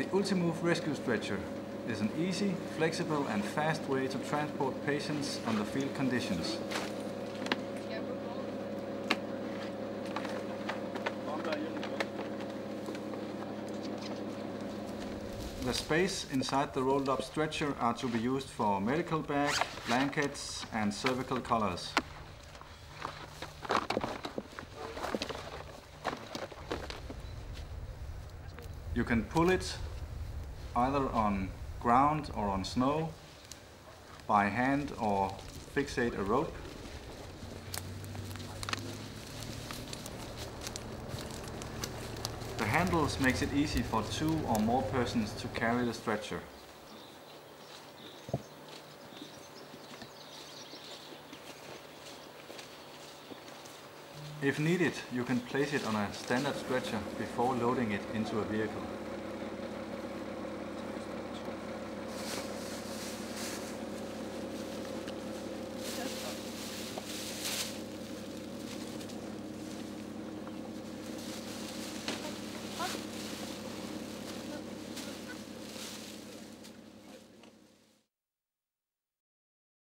The Ultimove Rescue Stretcher is an easy, flexible and fast way to transport patients under field conditions. The space inside the rolled up stretcher are to be used for medical bag, blankets and cervical collars. You can pull it either on ground or on snow, by hand or fixate a rope. The handles makes it easy for two or more persons to carry the stretcher. If needed, you can place it on a standard stretcher before loading it into a vehicle.